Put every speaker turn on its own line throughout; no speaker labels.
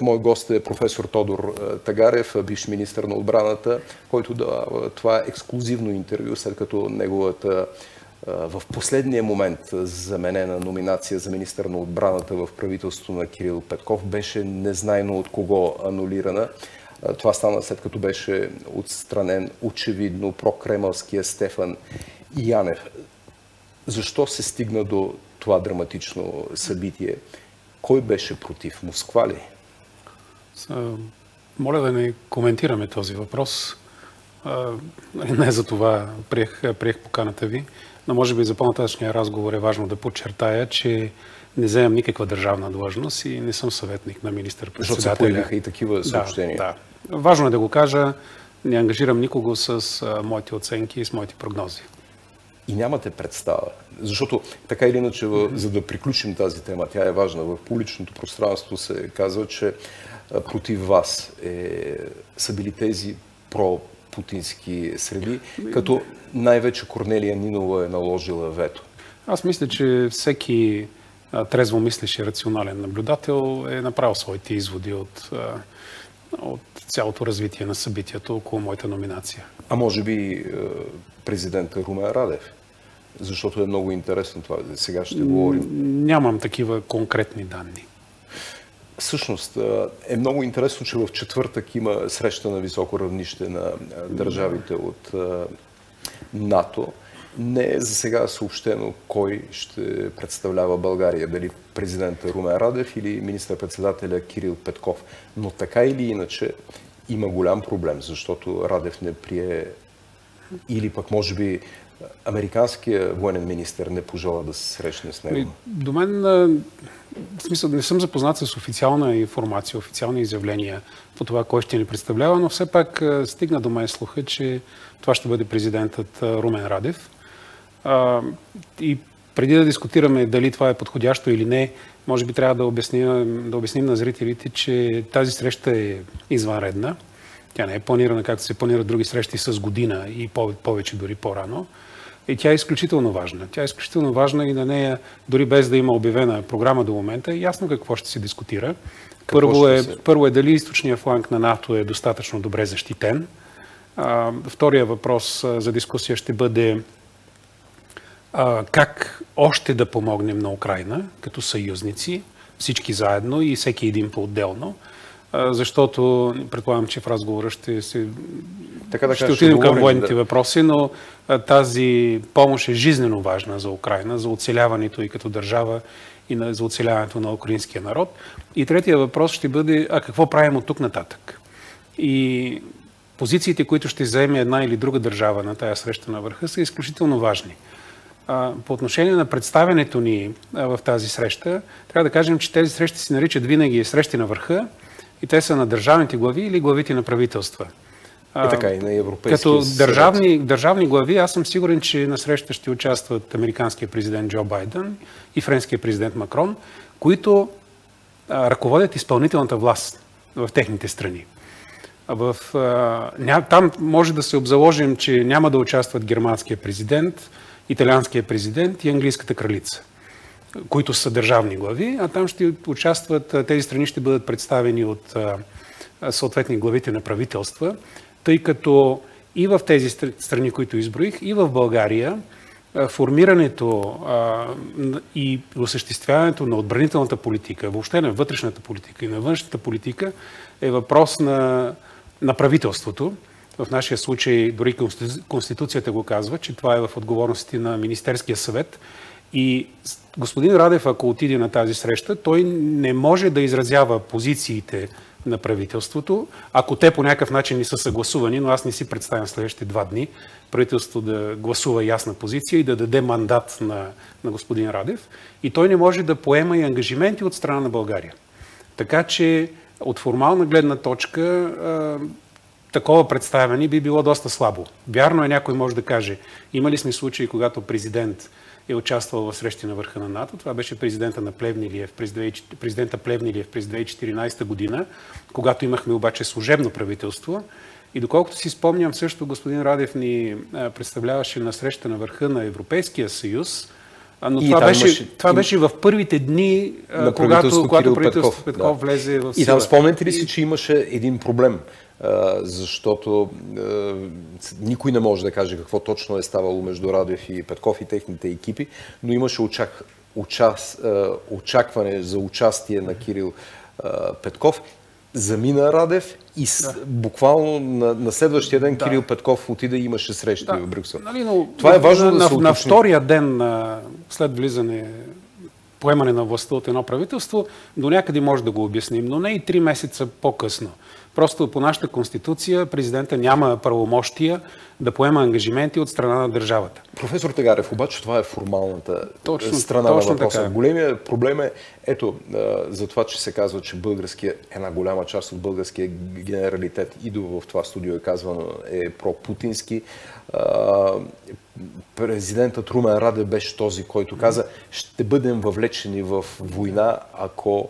Мой гост е професор Тодор Тагарев, бивш министр на отбраната, който дава това ексклюзивно интервю, след като неговата в последния момент заменена номинация за министър на отбраната в правителството на Кирил Петков беше незнайно от кого анулирана. Това стана след като беше отстранен очевидно прокремълския Стефан Янев. Защо се стигна до това драматично събитие? Кой беше против? Москва ли?
Моля да не коментираме този въпрос. Не за това приех, приех поканата ви, но може би за по-нататъчния разговор е важно да подчертая, че не вземам никаква държавна длъжност и не съм съветник на министър-председателя.
Защото се и такива съобщения.
Да, да. Важно е да го кажа. Не ангажирам никого с моите оценки и с моите прогнози.
И нямате представа. Защото така или иначе, mm-hmm. за да приключим тази тема, тя е важна. В публичното пространство се казва, че против вас е, са били тези про-путински среди, като най-вече Корнелия Нинова е наложила вето.
Аз мисля, че всеки трезво мислещ и рационален наблюдател е направил своите изводи от, от цялото развитие на събитието около моята номинация.
А може би президента Румен Радев? Защото е много интересно това. Сега ще говорим.
Нямам такива конкретни данни.
Всъщност е много интересно, че в четвъртък има среща на високо равнище на държавите от НАТО. Не е за сега съобщено кой ще представлява България, дали президента Румен Радев или министър-председателя Кирил Петков. Но така или иначе има голям проблем, защото Радев не прие или пък може би американския военен министр не пожела да се срещне с него? Ами,
до мен, в смисъл, не съм запознат с официална информация, официални изявления по това, кой ще ни представлява, но все пак стигна до мен слуха, че това ще бъде президентът Румен Радев. И преди да дискутираме дали това е подходящо или не, може би трябва да обясним, да обясним на зрителите, че тази среща е извънредна. Тя не е планирана както се планират други срещи с година и повече дори по-рано. И тя е изключително важна. Тя е изключително важна и на нея, дори без да има обявена програма до момента, е ясно какво ще се дискутира. Първо е, се... първо е дали източния фланг на НАТО е достатъчно добре защитен. А, втория въпрос а, за дискусия ще бъде а, как още да помогнем на Украина като съюзници, всички заедно и всеки един по-отделно защото предполагам, че в разговора ще се така, така, ще отидем към военните да. въпроси, но тази помощ е жизненно важна за Украина, за оцеляването и като държава и за оцеляването на украинския народ. И третия въпрос ще бъде, а какво правим от тук нататък? И позициите, които ще заеме една или друга държава на тая среща на върха, са изключително важни. По отношение на представянето ни в тази среща, трябва да кажем, че тези срещи се наричат винаги срещи на върха и те са на държавните глави или главите на правителства.
И така и на Европейския
Като държавни, държавни глави, аз съм сигурен, че на среща ще участват американския президент Джо Байден и френския президент Макрон, които а, ръководят изпълнителната власт в техните страни. В, а, ня, там може да се обзаложим, че няма да участват германския президент, италианския президент и английската кралица които са държавни глави, а там ще участват, тези страни ще бъдат представени от съответни главите на правителства, тъй като и в тези страни, които изброих, и в България, формирането и осъществяването на отбранителната политика, въобще на вътрешната политика и на външната политика е въпрос на, на правителството. В нашия случай дори Конституцията го казва, че това е в отговорности на Министерския съвет. И господин Радев, ако отиде на тази среща, той не може да изразява позициите на правителството, ако те по някакъв начин не са съгласувани, но аз не си представям следващите два дни правителството да гласува ясна позиция и да даде мандат на, на господин Радев. И той не може да поема и ангажименти от страна на България. Така че от формална гледна точка такова представяне би било доста слабо. Вярно е, някой може да каже, имали сме случаи, когато президент е участвал в срещи на върха на НАТО. Това беше президента на Плевнилиев, президента Плевнилиев през 2014 година, когато имахме обаче служебно правителство. И доколкото си спомням, също господин Радев ни представляваше на среща на върха на Европейския съюз, Но това, беше, имаше, това беше в първите дни,
на
когато, когато
правителството
Петков, Петков
да.
влезе в
сила. И там спомняте ли си, че имаше един проблем? защото никой не може да каже какво точно е ставало между Радев и Петков и техните екипи, но имаше очак, участ, очакване за участие на Кирил Петков замина Радев и да. буквално на, на следващия ден да. Кирил Петков отида и имаше срещи да. в Брюксел.
Нали, но, Това е важно на, да се на, на втория ден на, след влизане поемане на властта от едно правителство, до някъде може да го обясним, но не и три месеца по-късно. Просто по нашата конституция президента няма правомощия да поема ангажименти от страна на държавата.
Професор Тегарев, обаче това е формалната точно, страна точно на въпроса. Така. Големия проблем е, ето, за това, че се казва, че българския, една голяма част от българския генералитет, идва в това студио е казвано, е пропутински. Президентът Румен Раде беше този, който каза, ще бъдем въвлечени в война, ако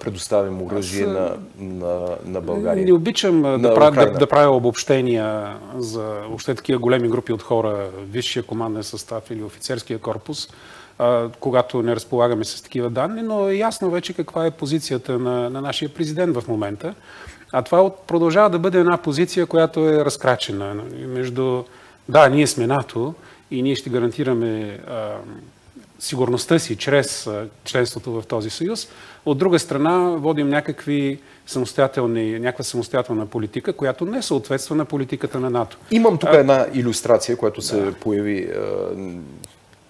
предоставим оръжие Аз, на, на, на България.
Не обичам да, правя, да, да правя обобщения за въобще такива големи групи от хора, висшия команден състав или офицерския корпус, а, когато не разполагаме с такива данни, но е ясно вече каква е позицията на, на нашия президент в момента. А това продължава да бъде една позиция, която е разкрачена. Между, да, ние сме НАТО и ние ще гарантираме а, сигурността си чрез членството в този съюз. От друга страна, водим някакви самостоятелни, някаква самостоятелна политика, която не съответства на политиката на НАТО.
Имам тук а... една иллюстрация, която се да. появи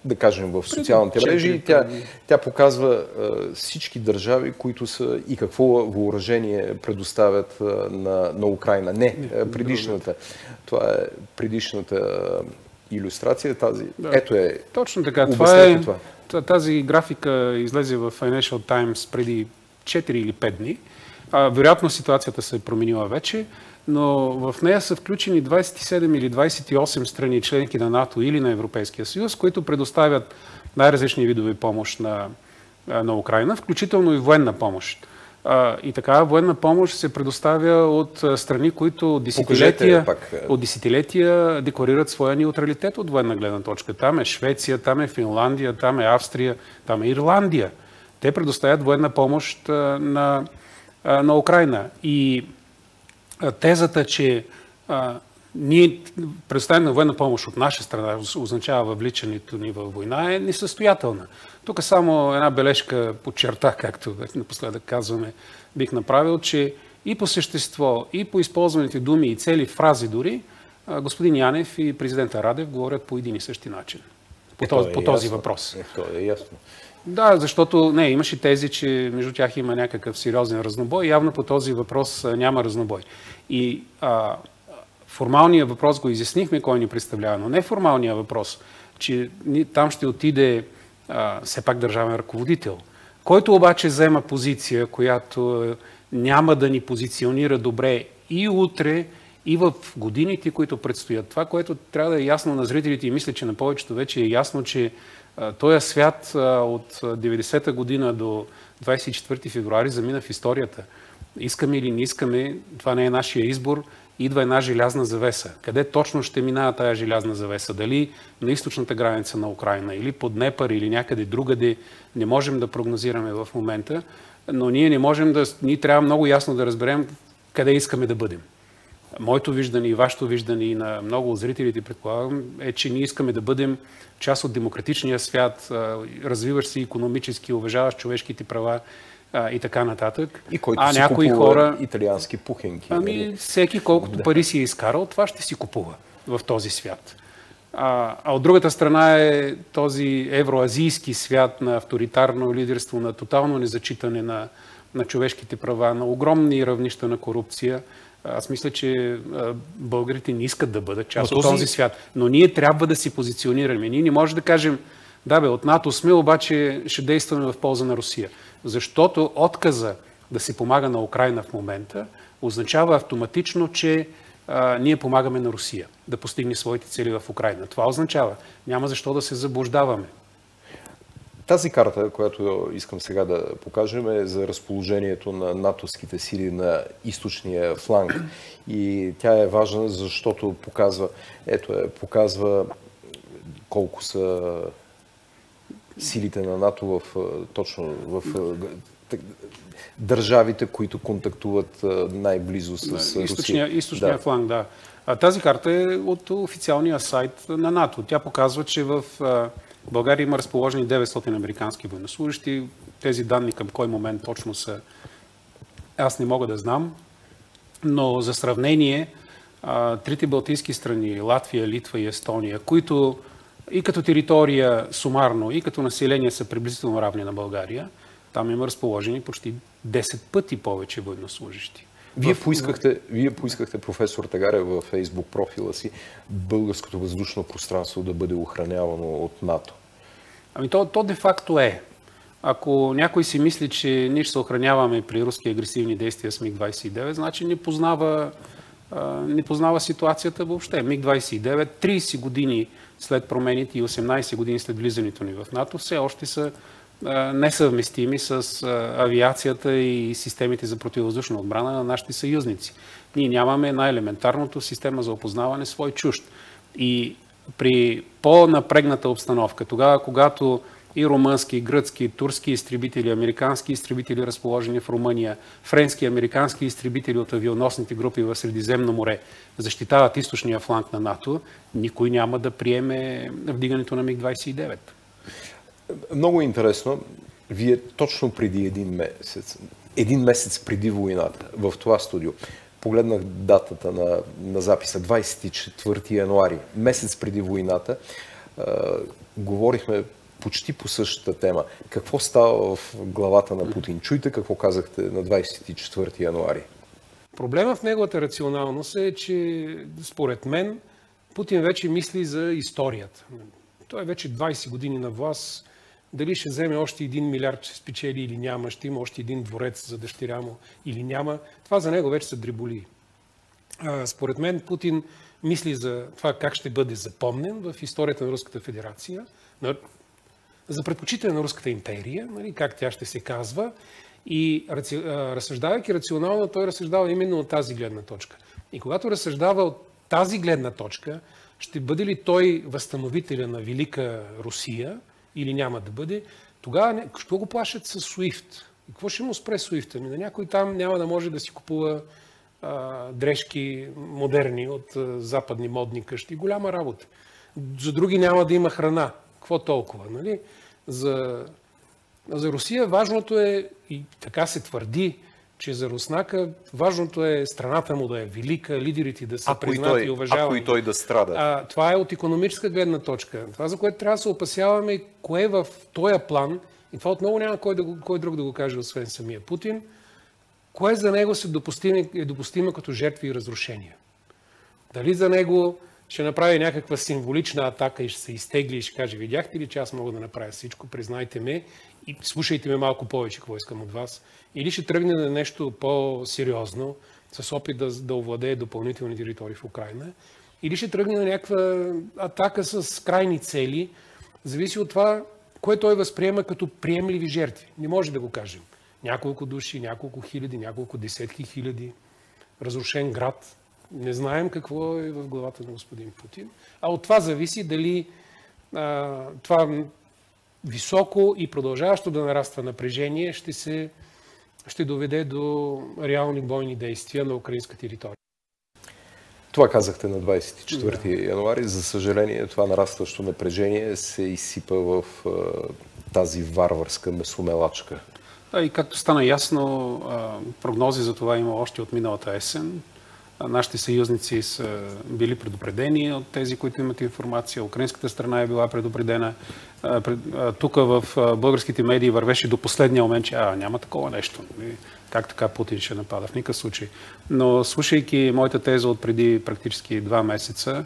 да кажем, в социалните мрежи. Тя, тя показва всички държави, които са и какво въоръжение предоставят на, на Украина. Не, предишната. Това е предишната иллюстрация. Тази. Да. Ето е.
Точно така. Това е, това. Тази графика излезе в Financial Times преди 4 или 5 дни. А, вероятно ситуацията се е променила вече, но в нея са включени 27 или 28 страни членки на НАТО или на Европейския съюз, които предоставят най-различни видове помощ на, на Украина, включително и военна помощ. И така военна помощ се предоставя от страни, които десетилетия, от десетилетия декларират своя неутралитет от военна гледна точка. Там е Швеция, там е Финландия, там е Австрия, там е Ирландия. Те предоставят военна помощ на, на Украина. И тезата, че ние предоставяме военна помощ от наша страна, означава въвличането ни във война, е несъстоятелна. Тук само една бележка по черта, както напоследък казваме, бих направил, че и по същество, и по използваните думи и цели фрази дори, господин Янев и президента Радев говорят по един и същи начин. По, е, този, е по този въпрос.
Е, то е ясно.
Да, защото не, имаше тези, че между тях има някакъв сериозен разнобой. Явно по този въпрос няма разнобой. И а, формалният въпрос го изяснихме, кой ни представлява, но неформалният въпрос, че там ще отиде а, все пак държавен ръководител, който обаче взема позиция, която няма да ни позиционира добре и утре, и в годините, които предстоят. Това, което трябва да е ясно на зрителите и мисля, че на повечето вече е ясно, че този свят от 90-та година до 24 февруари замина в историята. Искаме или не искаме, това не е нашия избор, идва една желязна завеса. Къде точно ще минава тая желязна завеса? Дали на източната граница на Украина или под Непър или някъде другаде, не можем да прогнозираме в момента, но ние не можем да... Ние трябва много ясно да разберем къде искаме да бъдем. Моето виждане и вашето виждане и на много зрителите, предполагам, е, че ние искаме да бъдем част от демократичния свят, развиващ се економически, уважаващ човешките права а, и така нататък.
И който а си някои хора италиански пухенки.
Ами нали? всеки колкото да. пари си е изкарал, това ще си купува в този свят. А, а от другата страна е този евроазийски свят на авторитарно лидерство, на тотално незачитане на, на човешките права, на огромни равнища на корупция. Аз мисля, че българите не искат да бъдат част този... от този свят. Но ние трябва да си позиционираме. Ние не можем да кажем, да бе, от НАТО сме, обаче ще действаме в полза на Русия. Защото отказа да се помага на Украина в момента означава автоматично, че а, ние помагаме на Русия да постигне своите цели в Украина. Това означава, няма защо да се заблуждаваме.
Тази карта, която искам сега да покажем е за разположението на натовските сили на източния фланг. И тя е важна, защото показва, ето е, показва колко са силите на НАТО в, точно в държавите, които контактуват най-близо с Русия.
Източния, източния да. фланг, да. А тази карта е от официалния сайт на НАТО. Тя показва, че в България има разположени 900 американски военнослужащи. Тези данни към кой момент точно са, аз не мога да знам. Но за сравнение, трите балтийски страни, Латвия, Литва и Естония, които и като територия сумарно, и като население са приблизително равни на България, там има разположени почти 10 пъти повече военнослужащи.
Вие поискахте, вие поискахте професор Тагаре в фейсбук профила си българското въздушно пространство да бъде охранявано от НАТО.
Ами то, то де-факто е. Ако някой си мисли, че ние ще се охраняваме при руски агресивни действия с МиГ-29, значи не познава, не познава ситуацията въобще. МиГ-29, 30 години след промените и 18 години след влизането ни в НАТО, все още са несъвместими с авиацията и системите за противовъздушна отбрана на нашите съюзници. Ние нямаме най-елементарното система за опознаване свой чужд. И при по-напрегната обстановка, тогава когато и румънски, и гръцки, и турски изтребители, американски изтребители, разположени в Румъния, френски и американски изтребители от авионосните групи в Средиземно море защитават източния фланг на НАТО, никой няма да приеме вдигането на МиГ-29.
Много интересно. Вие точно преди един месец, един месец преди войната, в това студио, погледнах датата на, на записа, 24 януари, месец преди войната, е, говорихме почти по същата тема. Какво става в главата на Путин? Чуйте какво казахте на 24 януари.
Проблема в неговата рационалност е, че според мен Путин вече мисли за историята. Той е вече 20 години на власт, дали ще вземе още един милиард, ще спечели или няма, ще има още един дворец за дъщеря му или няма, това за него вече са дреболи. Според мен Путин мисли за това как ще бъде запомнен в историята на Руската федерация, за предпочитане на Руската империя, нали, как тя ще се казва. И разсъждавайки рационално, той разсъждава именно от тази гледна точка. И когато разсъждава от тази гледна точка, ще бъде ли той възстановителя на Велика Русия – или няма да бъде, тогава какво го плашат с SWIFT? И какво ще му спре SWIFT? Ами на някой там няма да може да си купува а, дрежки модерни от а, западни модни къщи. Голяма работа. За други няма да има храна. Какво толкова? Нали? За, за Русия важното е, и така се твърди, че за Руснака важното е страната му да е велика, лидерите да са ако признати и, той, и уважавани.
Ако и той да страда.
А, това е от економическа гледна точка. Това, за което трябва да се опасяваме, кое е в този план, и това отново няма кой, да, кой друг да го каже, освен самия Путин, кое за него се допустимо, е допустимо като жертви и разрушения. Дали за него ще направи някаква символична атака и ще се изтегли и ще каже, видяхте ли, че аз мога да направя всичко, признайте ме и слушайте ме малко повече, какво искам от вас. Или ще тръгне на нещо по-сериозно, с опит да, да овладее допълнителни територии в Украина, или ще тръгне на някаква атака с крайни цели, зависи от това, кое той възприема като приемливи жертви. Не може да го кажем. Няколко души, няколко хиляди, няколко десетки хиляди, разрушен град. Не знаем какво е в главата на господин Путин. А от това зависи дали а, това високо и продължаващо да нараства напрежение ще се ще доведе до реални бойни действия на украинска територия.
Това казахте на 24 да. януари. За съжаление, това нарастващо напрежение се изсипа в тази варварска месомелачка.
Да, и както стана ясно, прогнози за това има още от миналата есен. Нашите съюзници са били предупредени от тези, които имат информация. Украинската страна е била предупредена. Тук в българските медии вървеше до последния момент, че а, няма такова нещо. Нали? Как така Путин ще напада? В никакъв случай. Но слушайки моята теза от преди практически два месеца,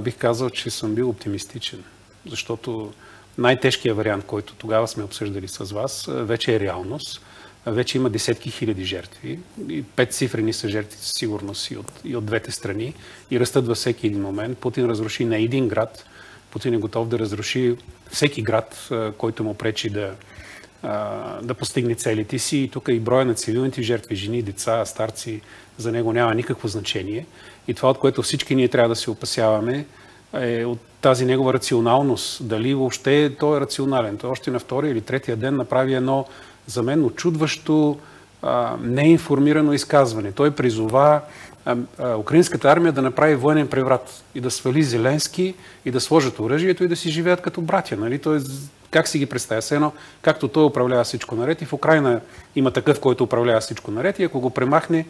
бих казал, че съм бил оптимистичен. Защото най-тежкият вариант, който тогава сме обсъждали с вас, вече е реалност вече има десетки хиляди жертви. И пет цифрени са жертви със сигурност и от, и от двете страни и растат във всеки един момент. Путин разруши не един град. Путин е готов да разруши всеки град, който му пречи да, да постигне целите си. И тук и броя на цивилните жертви, жени, деца, старци, за него няма никакво значение. И това, от което всички ние трябва да се опасяваме, е от тази негова рационалност. Дали въобще той е рационален. Той още на втория или третия ден направи едно за мен очудващо неинформирано изказване. Той призова украинската армия да направи военен преврат и да свали Зеленски и да сложат оръжието и да си живеят като братя. Нали? Той, как си ги представя? Се едно, както той управлява всичко наред и в Украина има такъв, който управлява всичко наред и ако го премахне,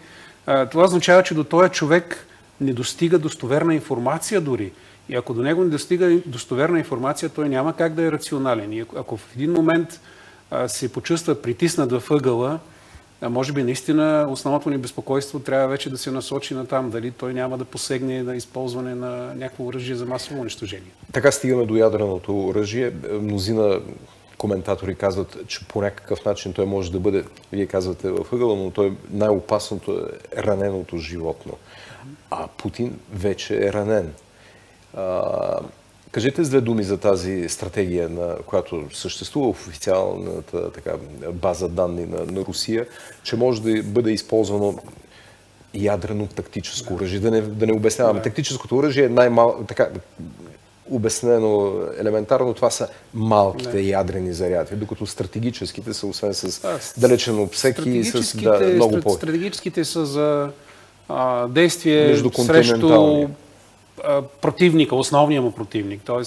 това означава, че до този човек не достига достоверна информация дори. И ако до него не достига достоверна информация, той няма как да е рационален. И ако в един момент се почувства притиснат във ъгъла, може би наистина основното ни безпокойство трябва вече да се насочи на там, дали той няма да посегне на използване на някакво оръжие за масово унищожение.
Така стигаме до ядреното оръжие. Мнозина коментатори казват, че по някакъв начин той може да бъде, вие казвате в ъгъла, но той най-опасното е раненото животно. А Путин вече е ранен. Кажете с две думи за тази стратегия, на която съществува в официалната така, база данни на, на Русия, че може да бъде използвано ядрено тактическо оръжие. Да не, да не обясняваме. Тактическото оръжие е най-малко, така, обяснено елементарно, това са малките не. ядрени заряди, докато стратегическите са освен с а, далечен обсек и с да, много по...
Стратегическите са за а, действие срещу противника, основния му противник, т.е.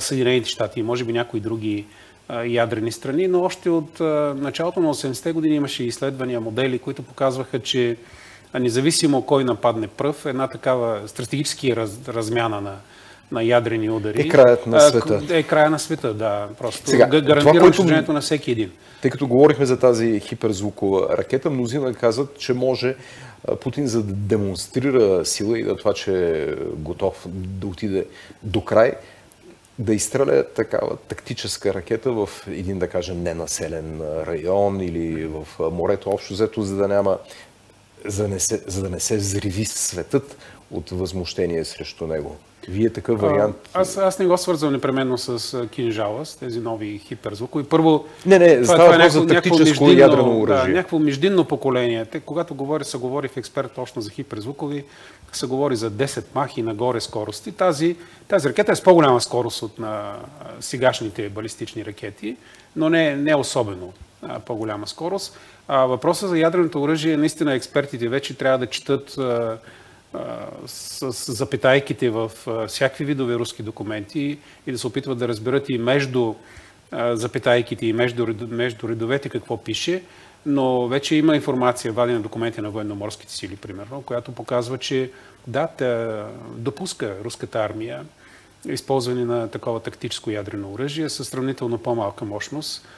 Съединените щати и може би някои други ядрени страни, но още от началото на 80-те години имаше изследвания, модели, които показваха, че независимо кой нападне пръв, една такава стратегически раз, размяна на, на ядрени удари.
Е краят на света.
Е края на света, да. Просто Сега, гарантира унищожението на всеки един.
Тъй като говорихме за тази хиперзвукова ракета, мнозина казват, че може Путин за да демонстрира сила и да това, че е готов да отиде до край, да изстреля такава тактическа ракета в един, да кажем, ненаселен район или в морето общо взето, за да няма, за да не се, за да не се взриви светът от възмущение срещу него. Вие такъв вариант...
А, аз, аз не го свързвам непременно с кинжала, с тези нови хиперзвукови. Първо,
не, не, това, това е някакво, за тактическо някакво ядрено оръжие.
Да, някакво междинно поколение. Те, когато говори, се говори в експерт точно за хиперзвукови, се говори за 10 махи нагоре скорости. Тази, тази ракета е с по-голяма скорост от на сегашните балистични ракети, но не, не особено по-голяма скорост. А, въпросът за ядреното оръжие, наистина експертите вече трябва да четат с запитайките в всякакви видове руски документи и да се опитват да разберат и между запитайките и между, между редовете какво пише, но вече има информация, вадена документи на военноморските сили, примерно, която показва, че да, те допуска руската армия използване на такова тактическо ядрено оръжие с сравнително по-малка мощност,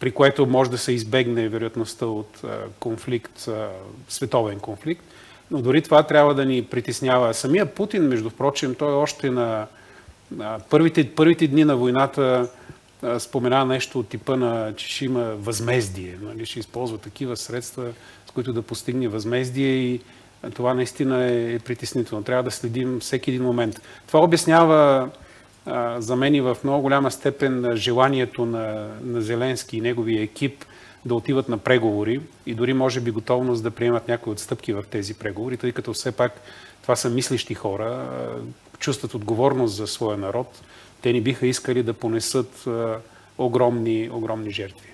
при което може да се избегне вероятността от конфликт, световен конфликт. Но дори това трябва да ни притеснява. Самия Путин, между прочим, той още на, първите, първите дни на войната спомена нещо от типа на, че ще има възмездие, нали? ще използва такива средства, с които да постигне възмездие и това наистина е, е притеснително. Трябва да следим всеки един момент. Това обяснява а, за мен и в много голяма степен желанието на, на Зеленски и неговия екип да отиват на преговори и дори може би готовност да приемат някои отстъпки в тези преговори, тъй като все пак това са мислещи хора, чувстват отговорност за своя народ. Те ни биха искали да понесат огромни, огромни жертви.